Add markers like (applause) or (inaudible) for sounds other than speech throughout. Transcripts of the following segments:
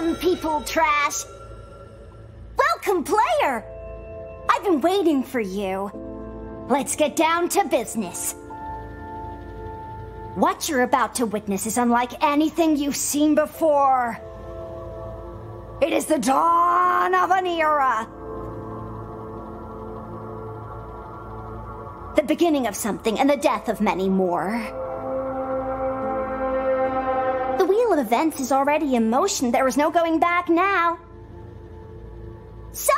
Welcome, people trash! Welcome, player! I've been waiting for you. Let's get down to business. What you're about to witness is unlike anything you've seen before. It is the dawn of an era. The beginning of something and the death of many more. The wheel of events is already in motion. There is no going back now. So,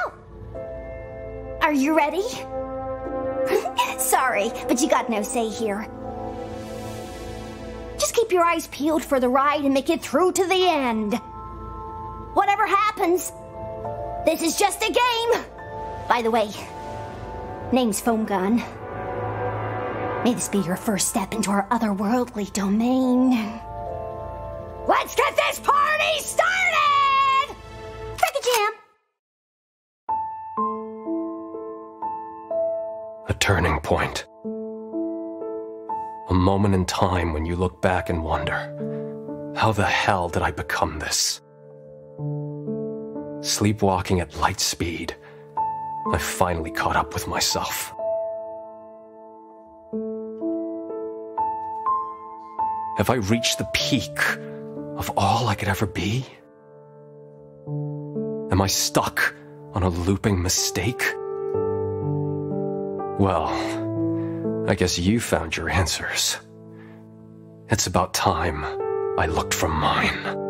are you ready? (laughs) Sorry, but you got no say here. Just keep your eyes peeled for the ride and make it through to the end. Whatever happens, this is just a game. By the way, name's Foam Gun. May this be your first step into our otherworldly domain. Let's get this party started! A jam. A turning point. A moment in time when you look back and wonder, how the hell did I become this? Sleepwalking at light speed, I finally caught up with myself. Have I reached the peak of all I could ever be? Am I stuck on a looping mistake? Well, I guess you found your answers. It's about time I looked for mine.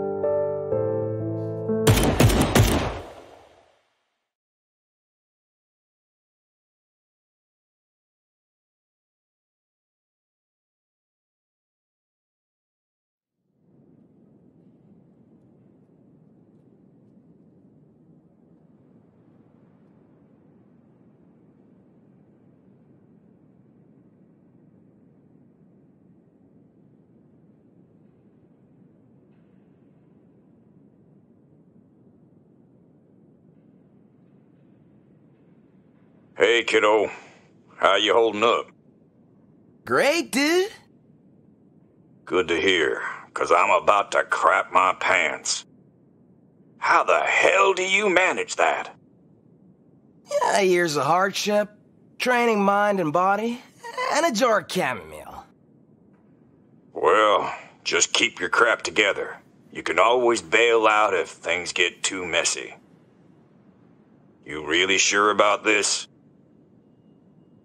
Hey, kiddo. How you holding up? Great, dude. Good to hear, cause I'm about to crap my pants. How the hell do you manage that? Yeah, years of hardship, training mind and body, and a jar of chamomile. Well, just keep your crap together. You can always bail out if things get too messy. You really sure about this?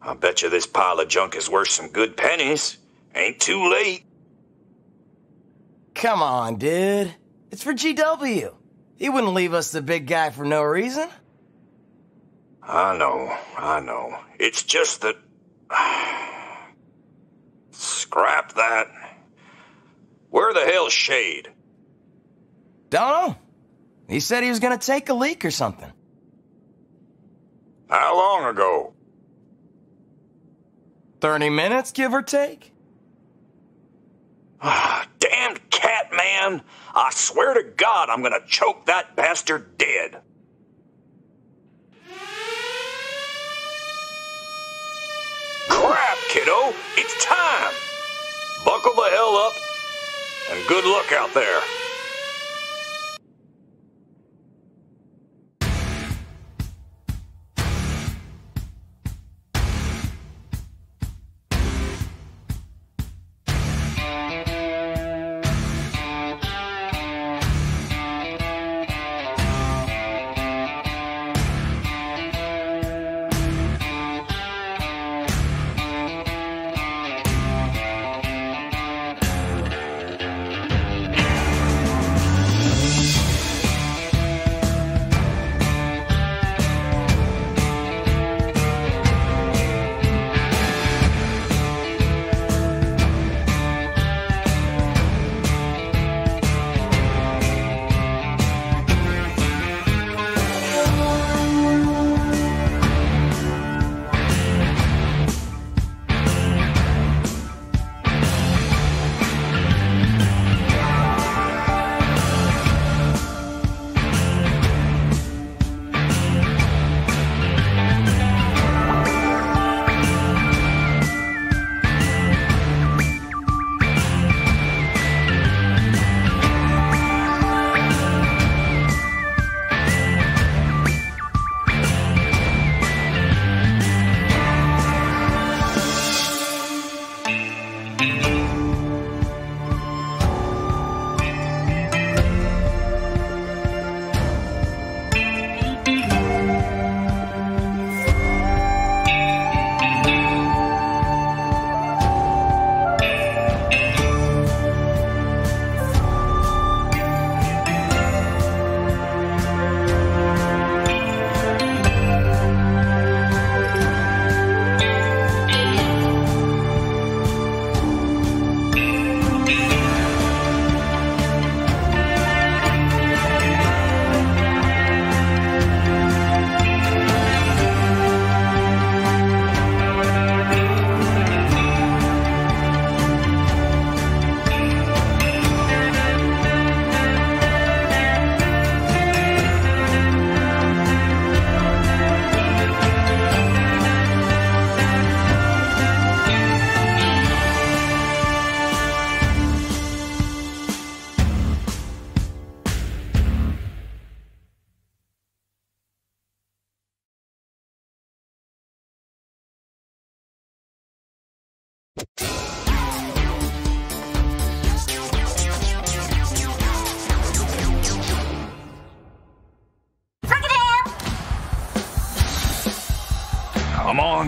I bet you this pile of junk is worth some good pennies. Ain't too late. Come on, dude. It's for GW. He wouldn't leave us the big guy for no reason. I know, I know. It's just that. (sighs) Scrap that. Where the hell's Shade? Don't know. He said he was gonna take a leak or something. How long ago? 30 minutes, give or take? Ah, damned cat man! I swear to God I'm gonna choke that bastard dead. Crap, kiddo! It's time! Buckle the hell up and good luck out there.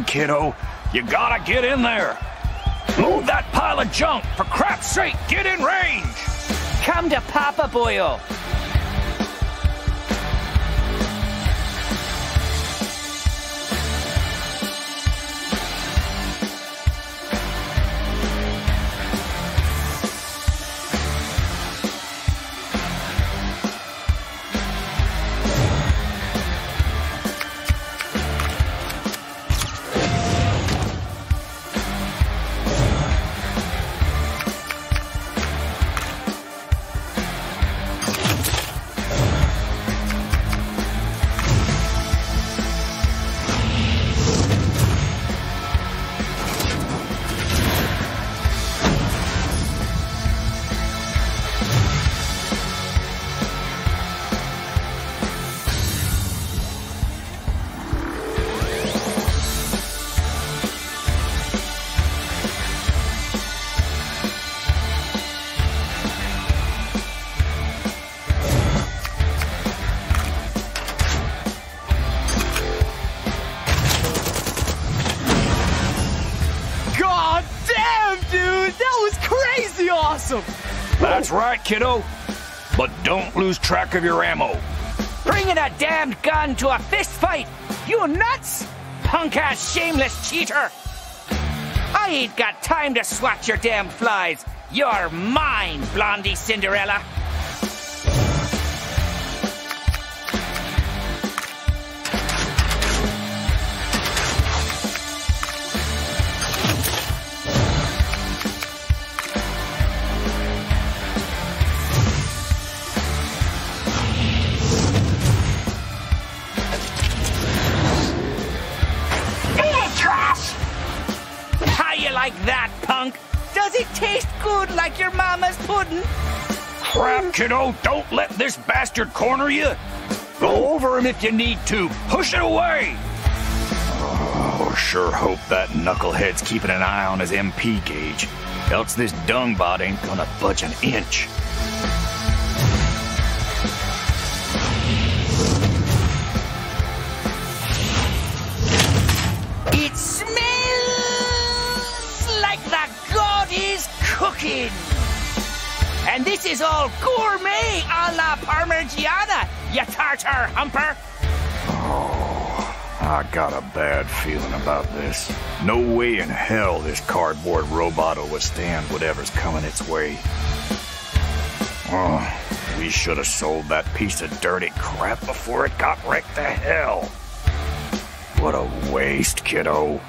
Kiddo. You gotta get in there. Move that pile of junk. For crap's sake, get in range. Come to Papa Boyo. Right, kiddo. But don't lose track of your ammo. Bringing a damned gun to a fist fight. You nuts? Punk ass shameless cheater. I ain't got time to swat your damn flies. You're mine, Blondie Cinderella. Kiddo. Don't let this bastard corner you. Go over him if you need to. Push it away. Oh, sure hope that knucklehead's keeping an eye on his MP gauge. Else this dungbot ain't gonna budge an inch. It smells like the god is cooking. And this is all gourmet a la Parmigiana, you tartar humper. Oh, I got a bad feeling about this. No way in hell this cardboard robot will withstand whatever's coming its way. Oh, we should have sold that piece of dirty crap before it got wrecked to hell. What a waste, kiddo.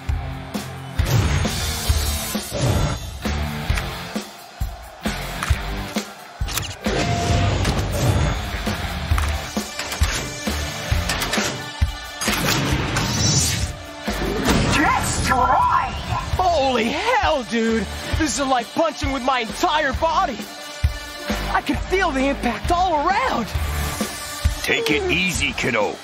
Dude! This is like punching with my entire body! I can feel the impact all around! Take it easy, kiddo.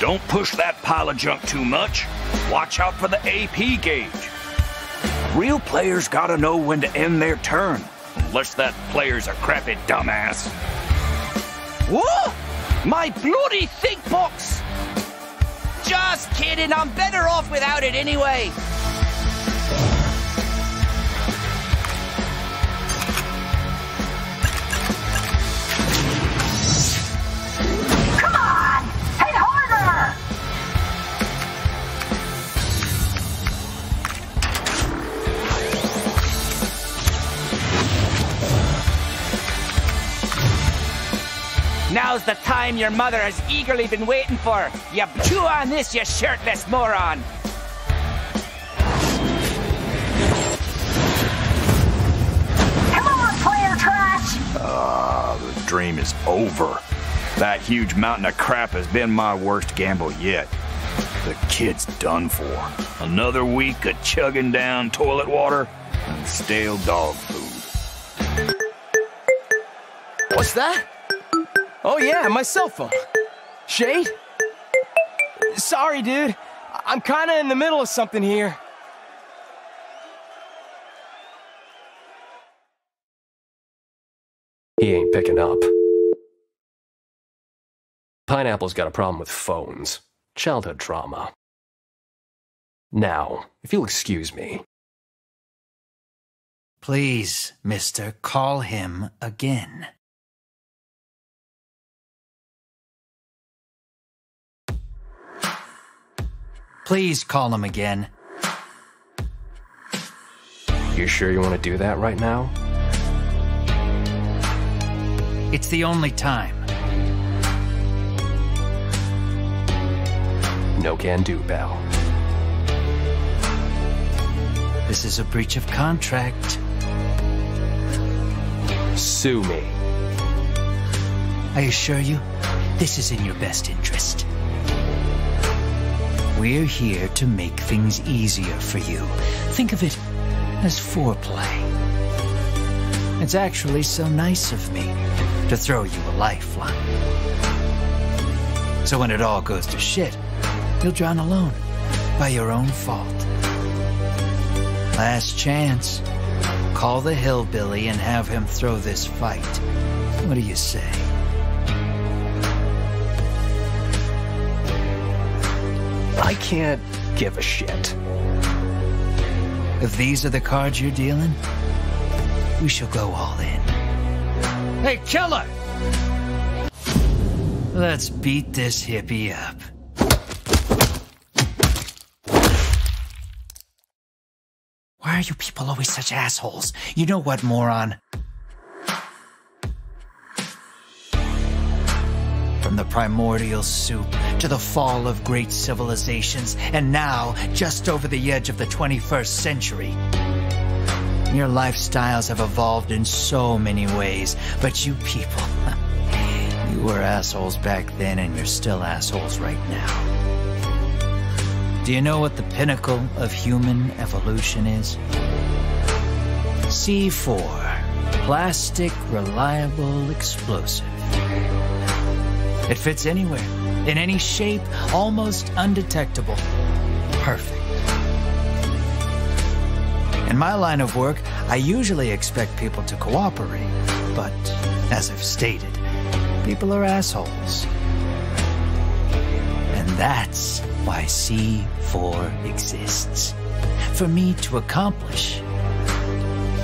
Don't push that pile of junk too much. Watch out for the AP gauge. Real players gotta know when to end their turn. Unless that player's a crappy dumbass. What? My bloody think box! Just kidding, I'm better off without it anyway. Time your mother has eagerly been waiting for. You chew on this, you shirtless moron. Come on, player trash! Ah, the dream is over. That huge mountain of crap has been my worst gamble yet. The kid's done for. Another week of chugging down toilet water and stale dog food. What's that? Oh yeah, my cell phone. Shade? Sorry, dude. I- I'm kinda in the middle of something here. He ain't picking up. Pineapple's got a problem with phones. Childhood trauma. Now, if you'll excuse me. Please, mister, call him again. Please call him again. You sure you want to do that right now? It's the only time. No can do, pal. This is a breach of contract. Sue me. I assure you, this is in your best interest. We're here to make things easier for you. Think of it as foreplay. It's actually so nice of me to throw you a lifeline. So when it all goes to shit, you'll drown alone by your own fault. Last chance. Call the hillbilly and have him throw this fight. What do you say? I can't give a shit. If these are the cards you're dealing, we shall go all in. Hey, killer! Let's beat this hippie up. Why are you people always such assholes? You know what, moron? Primordial soup to the fall of great civilizations, and now just over the edge of the 21st century. Your lifestyles have evolved in so many ways, but you people, (laughs) you were assholes back then and you're still assholes right now. Do you know what the pinnacle of human evolution is? C4, Plastic Reliable Explosive. It fits anywhere, in any shape, almost undetectable. Perfect. In my line of work, I usually expect people to cooperate, but as I've stated, people are assholes. And that's why C4 exists. For me to accomplish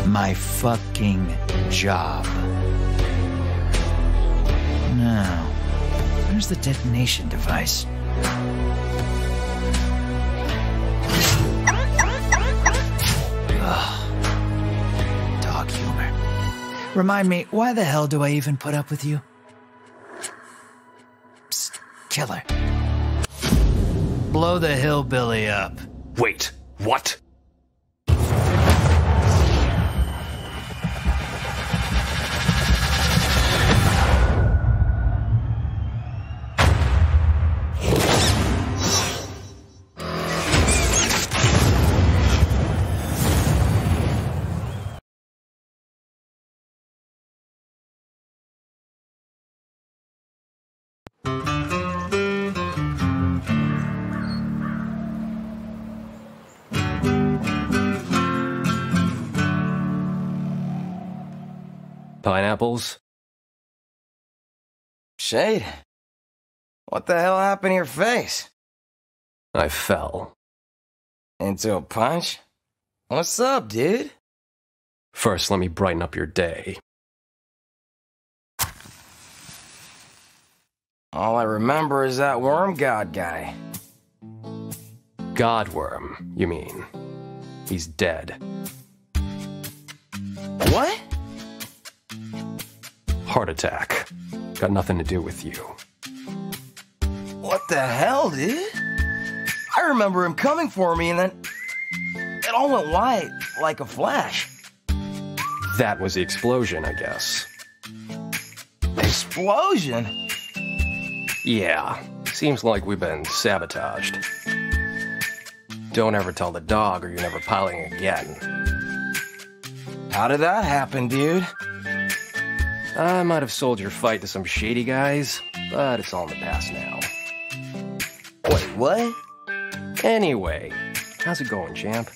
my fucking job. Now, where's the detonation device? Ugh. Dog humor. Remind me, why the hell do I even put up with you? Psst, killer. Blow the hillbilly up. Wait, what? Pineapples? Shade? What the hell happened to your face? I fell. Into a punch? What's up, dude? First, let me brighten up your day. All I remember is that worm god guy. Godworm, you mean? He's dead. Heart attack. Got nothing to do with you. What the hell, dude? I remember him coming for me and then it all went white like a flash. That was the explosion, I guess. Explosion? Yeah, seems like we've been sabotaged. Don't ever tell the dog or you're never piloting again. How did that happen, dude? I might have sold your fight to some shady guys, but it's all in the past now. Wait, what? Anyway, how's it going, champ?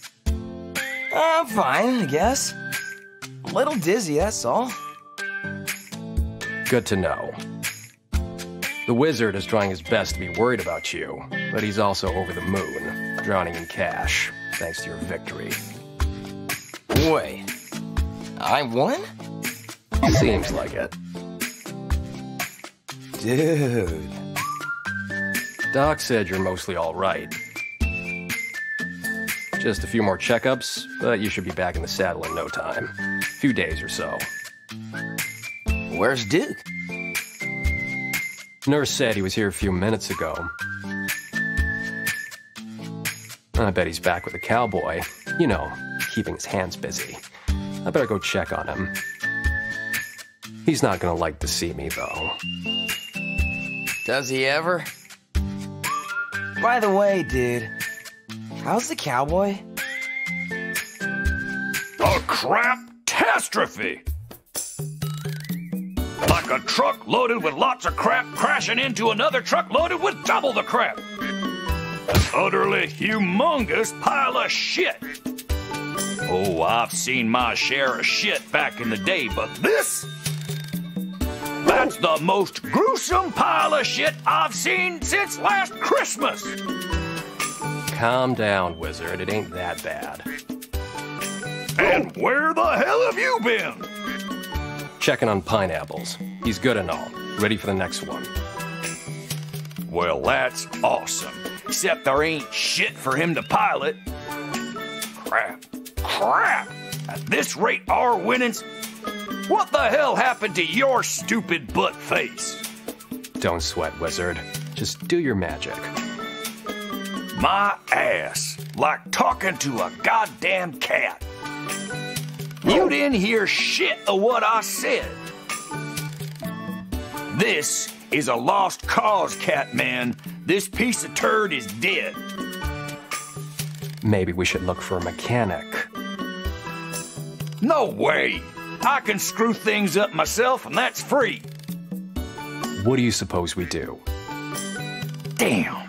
I'm fine, I guess. A little dizzy, that's all. Good to know. The wizard is trying his best to be worried about you, but he's also over the moon. drowning in cash, thanks to your victory. Wait. I won? Seems like it. Dude. Doc said you're mostly alright. Just a few more checkups, but you should be back in the saddle in no time. A few days or so. Where's Duke? Nurse said he was here a few minutes ago. I bet he's back with the cowboy. You know, keeping his hands busy. I better go check on him. He's not gonna like to see me, though. Does he ever? By the way, dude, how's the cowboy? A crap catastrophe! Like a truck loaded with lots of crap crashing into another truck loaded with double the crap. An utterly humongous pile of shit. Oh, I've seen my share of shit back in the day, but this? That's the most gruesome pile of shit I've seen since last Christmas. Calm down, wizard. It ain't that bad. And where the hell have you been? Checking on pineapples. He's good and all. Ready for the next one. Well, that's awesome. Except there ain't shit for him to pilot. Crap. Crap! At this rate, our winnings. What the hell happened to your stupid butt face? Don't sweat, wizard. Just do your magic. My ass. Like talking to a goddamn cat. You oh. didn't hear shit of what I said. This is a lost cause, Catman. This piece of turd is dead. Maybe we should look for a mechanic. No way. I can screw things up myself, and that's free. What do you suppose we do? Damn.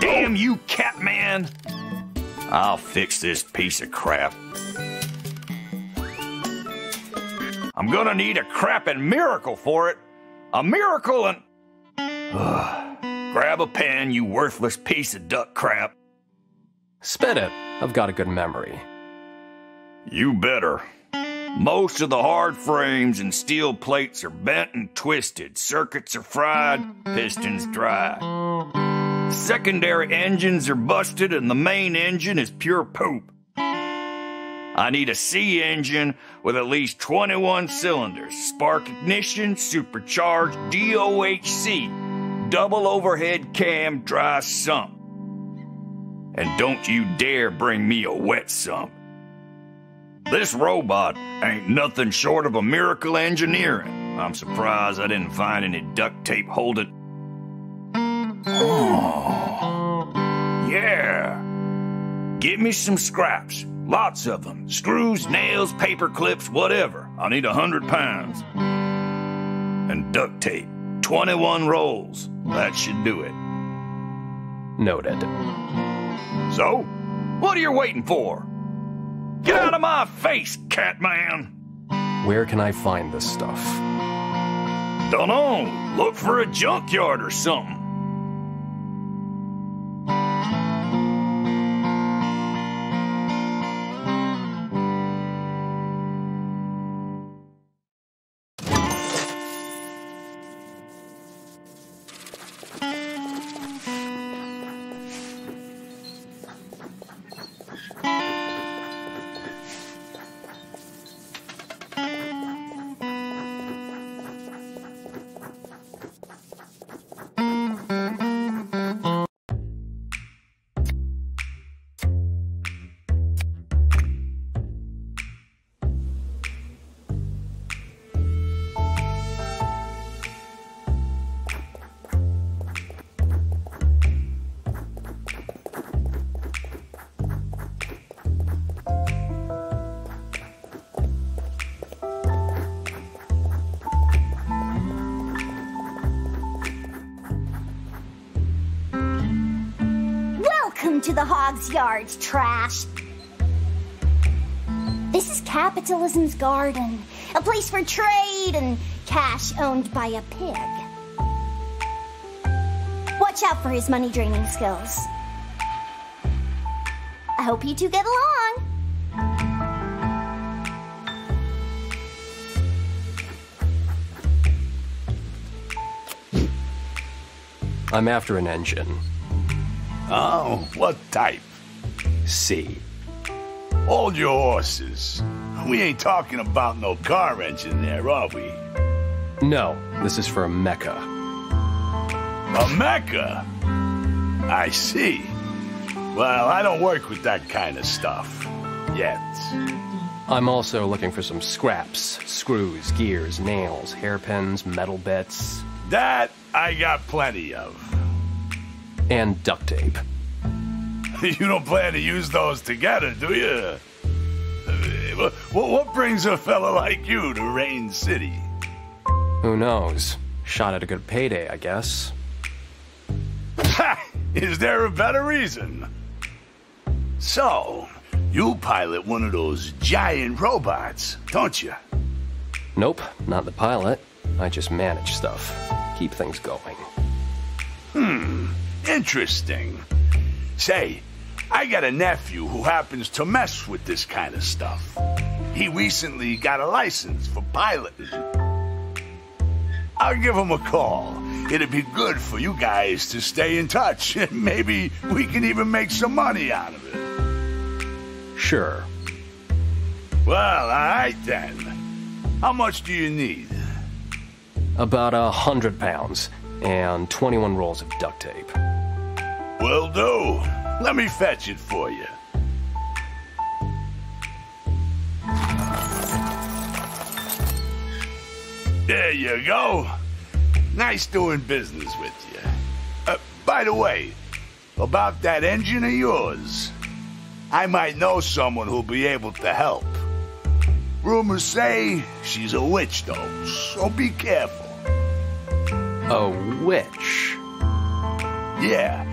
Damn you, Catman. I'll fix this piece of crap. I'm gonna need a crappin' miracle for it. A miracle and. Ugh. (sighs) Grab a pen, you worthless piece of duck crap. Spit it. I've got a good memory. You better. Most of the hard frames and steel plates are bent and twisted, circuits are fried, pistons dry. Secondary engines are busted, and the main engine is pure poop. I need a C engine with at least 21 cylinders, spark ignition, supercharged DOHC, double overhead cam, dry sump. And don't you dare bring me a wet sump. This robot ain't nothing short of a miracle engineering. I'm surprised I didn't find any duct tape holding. Oh, yeah. Get me some scraps. Lots of them. Screws, nails, paper clips, whatever. I need a hundred pounds. And duct tape. 21 rolls. That should do it. Noted. So, what are you waiting for? Get out of my face, Catman! Where can I find this stuff? Dunno. Look for a junkyard or something. To Yard's trash. This is capitalism's garden, a place for trade and cash owned by a pig. Watch out for his money draining skills. I hope you two get along. I'm after an engine. Oh, what type? See. Hold your horses. We ain't talking about no car engine there, are we? No, this is for a mecha. A Mecca? I see. Well, I don't work with that kind of stuff. Yet. I'm also looking for some scraps screws, gears, nails, hairpins, metal bits, That I got plenty of. And duct tape. (laughs) You don't plan to use those together, do you? What what brings a fella like you to Rain City? Who knows? Shot at a good payday, I guess. Ha! Is there a better reason? So, you pilot one of those giant robots, don't you? Nope, not the pilot. I just manage stuff. Keep things going. Hmm. Interesting. Say, I got a nephew who happens to mess with this kind of stuff. He recently got a license for piloting. I'll give him a call. It'd be good for you guys to stay in touch. And (laughs) maybe we can even make some money out of it. Sure. Well, all right then. How much do you need? About a hundred pounds and 21 rolls of duct tape. Will do. Let me fetch it for you. There you go. Nice doing business with you. Uh, by the way, about that engine of yours, I might know someone who'll be able to help. Rumors say she's a witch, though, so be careful. A witch? Yeah,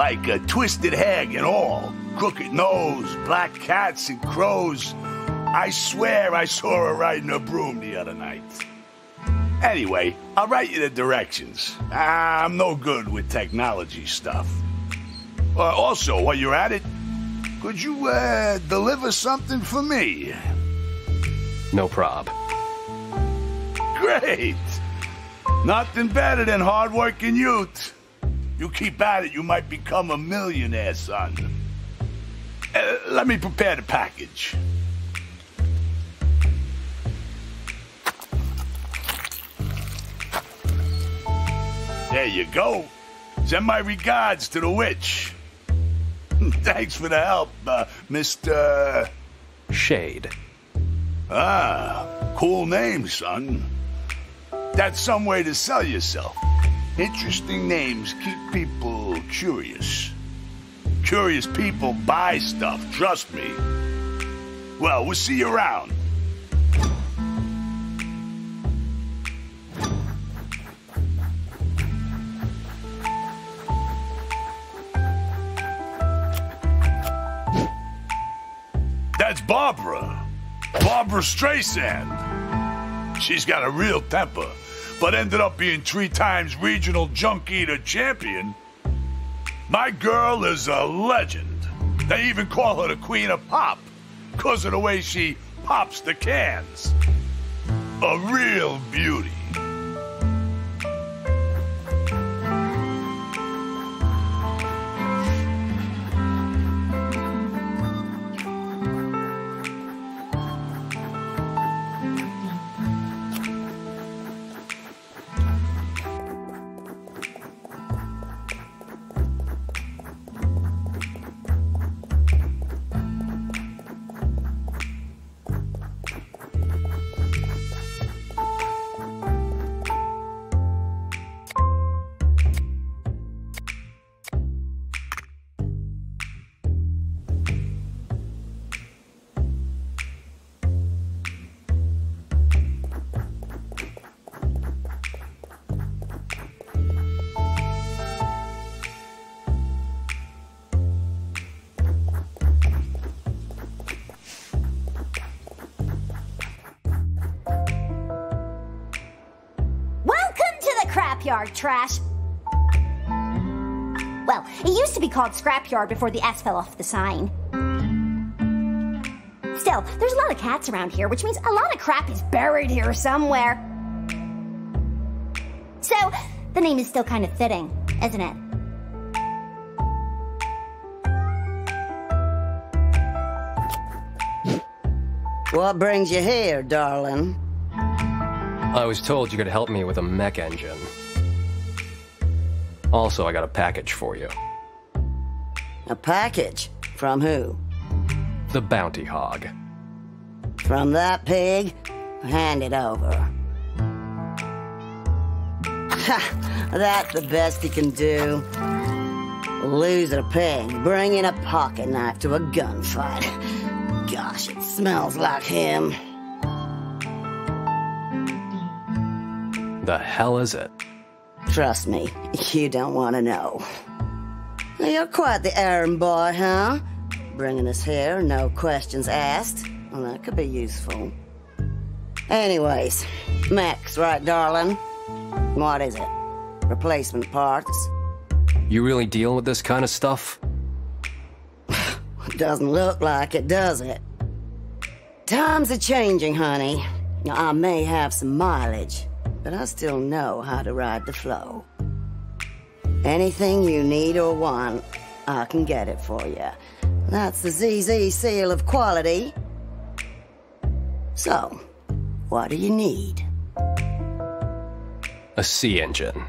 like a twisted hag and all. Crooked nose, black cats and crows. I swear I saw her riding a broom the other night. Anyway, I'll write you the directions. I'm no good with technology stuff. Uh, also, while you're at it, could you uh, deliver something for me? No prob. Great! Nothing better than hardworking youth. You keep at it, you might become a millionaire, son. Uh, let me prepare the package. There you go. Send my regards to the witch. (laughs) Thanks for the help, uh, Mr. Shade. Ah, cool name, son. That's some way to sell yourself. Interesting names keep people curious. Curious people buy stuff, trust me. Well, we'll see you around. That's Barbara. Barbara Streisand. She's got a real temper, but ended up being three times regional junk eater champion. My girl is a legend. They even call her the Queen of Pop, because of the way she pops the cans. A real beauty. Welcome to the crapyard, Trash. Well, it used to be called Scrapyard before the S fell off the sign. Still, there's a lot of cats around here, which means a lot of crap is buried here somewhere. So, the name is still kind of fitting, isn't it? What brings you here, darling? I was told you could help me with a mech engine. Also, I got a package for you. A package? From who? The Bounty Hog. From that pig? Hand it over. Ha! That's the best he can do. Lose a pig, bring in a pocket knife to a gunfight. Gosh, it smells like him. The hell is it? Trust me, you don't want to know. You're quite the errand boy, huh? Bringing us here, no questions asked. Well, that could be useful. Anyways, Max, right, darling? What is it? Replacement parts? You really deal with this kind of stuff? (sighs) Doesn't look like it, does it? Times are changing, honey. I may have some mileage, but I still know how to ride the flow. Anything you need or want, I can get it for you. That's the ZZ seal of quality. So, what do you need? A C engine.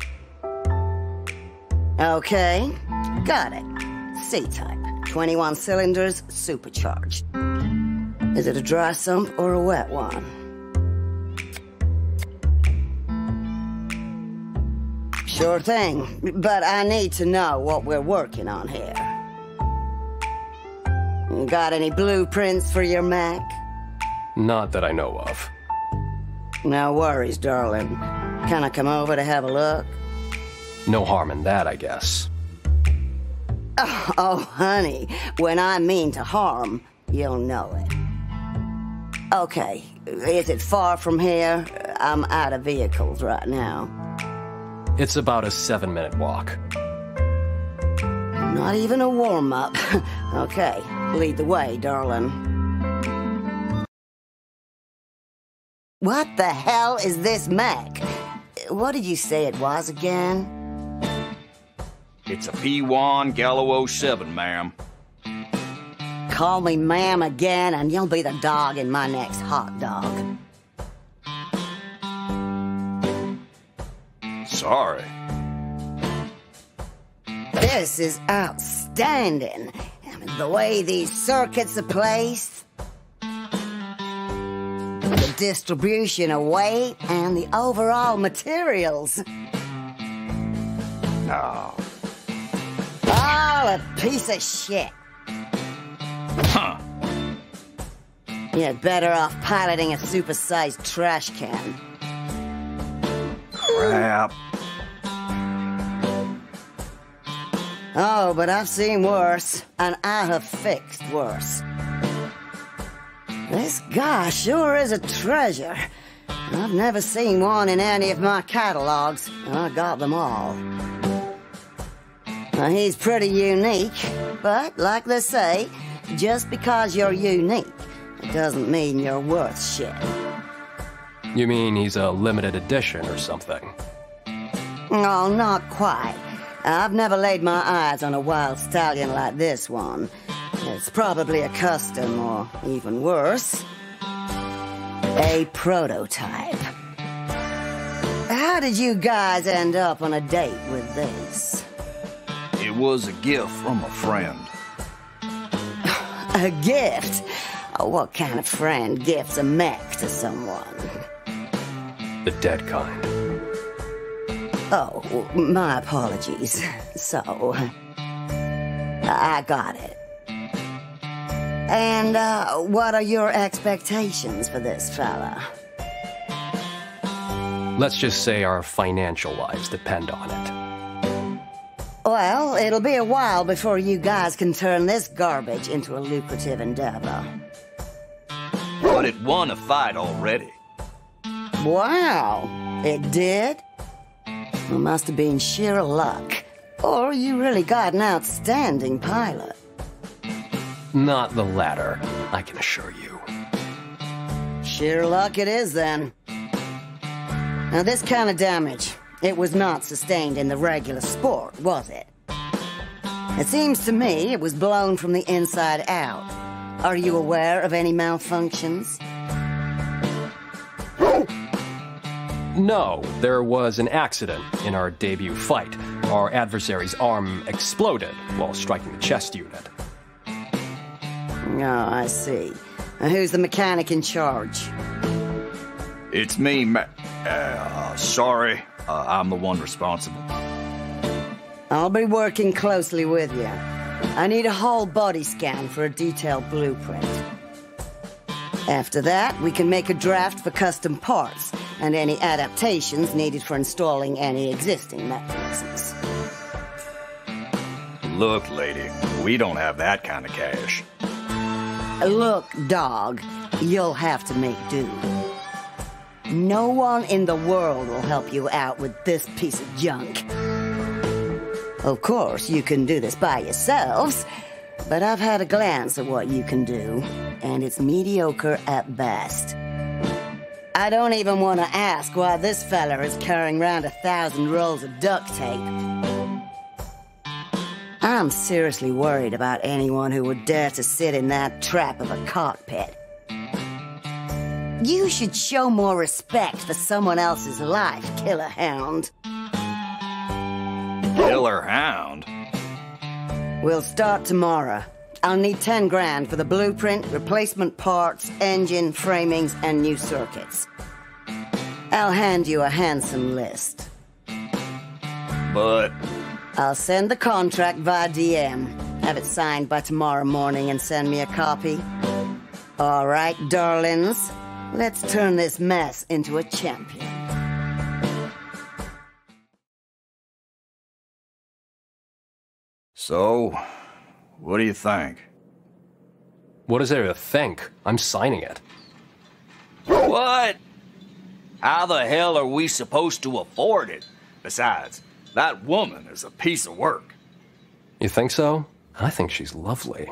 Okay, got it. C-type, 21 cylinders, supercharged. Is it a dry sump or a wet one? Sure thing, but I need to know what we're working on here. Got any blueprints for your Mac? Not that I know of. No worries, darling. Can I come over to have a look? No harm in that, I guess. Oh, oh, honey, when I mean to harm, you'll know it. Okay, is it far from here? I'm out of vehicles right now. It's about a seven minute walk. Not even a warm up. (laughs) okay, lead the way, darling. What the hell is this Mac? What did you say it was again? It's a P1 Gallo 07, ma'am. Call me ma'am again, and you'll be the dog in my next hot dog. Sorry. This is outstanding. I mean, the way these circuits are placed, the distribution of weight, and the overall materials. Oh. All a piece of shit. Huh. You're better off piloting a supersized trash can. Crap. Oh, but I've seen worse, and I have fixed worse. This guy sure is a treasure. I've never seen one in any of my catalogs, and I got them all. Now, he's pretty unique, but like they say, just because you're unique, it doesn't mean you're worth shit. You mean he's a limited edition or something? Oh, not quite. I've never laid my eyes on a wild stallion like this one. It's probably a custom, or even worse, a prototype. How did you guys end up on a date with this? It was a gift from a friend. (sighs) A gift? Oh, what kind of friend gifts a mech to someone? The dead kind. Oh, my apologies. So, I got it. And, uh, what are your expectations for this fella? Let's just say our financial lives depend on it. Well, it'll be a while before you guys can turn this garbage into a lucrative endeavor. But it won a fight already. Wow, it did? It must have been sheer luck. Or you really got an outstanding pilot. Not the latter, I can assure you. Sheer luck it is, then. Now, this kind of damage, it was not sustained in the regular sport, was it? It seems to me it was blown from the inside out. Are you aware of any malfunctions? No, there was an accident in our debut fight. Our adversary's arm exploded while striking the chest unit. Oh, I see. Now, who's the mechanic in charge? It's me, ma- uh, sorry. Uh, I'm the one responsible. I'll be working closely with you. I need a whole body scan for a detailed blueprint. After that, we can make a draft for custom parts and any adaptations needed for installing any existing mechanisms. Look, lady, we don't have that kind of cash. Look, dog, you'll have to make do. No one in the world will help you out with this piece of junk. Of course, you can do this by yourselves, but I've had a glance at what you can do, and it's mediocre at best. I don't even want to ask why this fella is carrying around a thousand rolls of duct tape. I'm seriously worried about anyone who would dare to sit in that trap of a cockpit. You should show more respect for someone else's life, Killer Hound. Killer Hound? We'll start tomorrow. I'll need 10 grand for the blueprint, replacement parts, engine, framings, and new circuits. I'll hand you a handsome list. But. I'll send the contract via DM. Have it signed by tomorrow morning and send me a copy. All right, darlings. Let's turn this mess into a champion. So, what do you think? What is there to think? I'm signing it. What? How the hell are we supposed to afford it? Besides, that woman is a piece of work. You think so? I think she's lovely.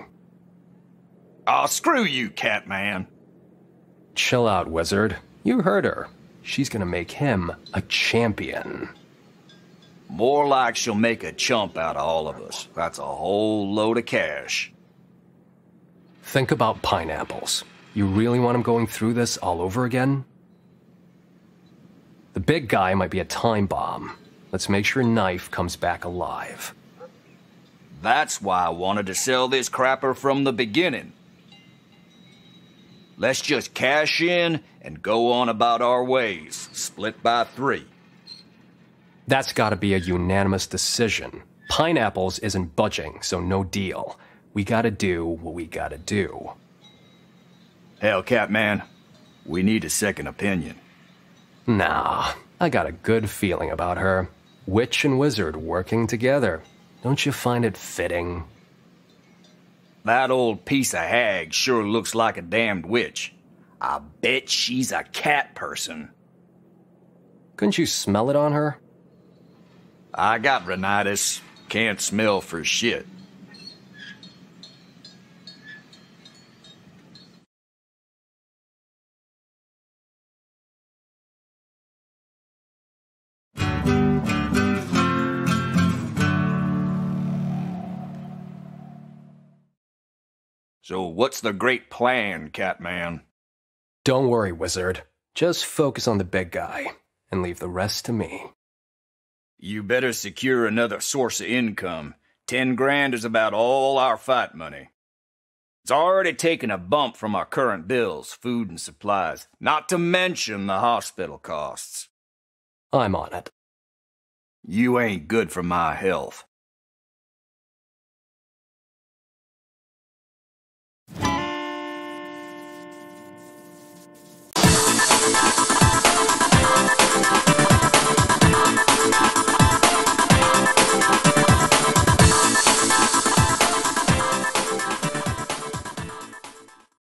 Oh, screw you, Catman. Chill out, wizard. You heard her. She's gonna make him a champion. More like she'll make a chump out of all of us. That's a whole load of cash. Think about pineapples. You really want him going through this all over again? The big guy might be a time bomb. Let's make sure Knife comes back alive. That's why I wanted to sell this crapper from the beginning. Let's just cash in and go on about our ways, split by three. That's gotta be a unanimous decision. Pineapples isn't budging, so no deal. We gotta do what we gotta do. Hell, Catman, we need a second opinion. Nah, I got a good feeling about her. Witch and wizard working together. Don't you find it fitting? That old piece of hag sure looks like a damned witch. I bet she's a cat person. Couldn't you smell it on her? I got rhinitis. Can't smell for shit. So, what's the great plan, Catman? Don't worry, wizard. Just focus on the big guy and leave the rest to me. You better secure another source of income. Ten grand is about all our fight money. It's already taken a bump from our current bills, food and supplies, not to mention the hospital costs. I'm on it. You ain't good for my health.